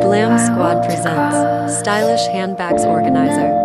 Glam Squad presents Stylish Handbags Organizer.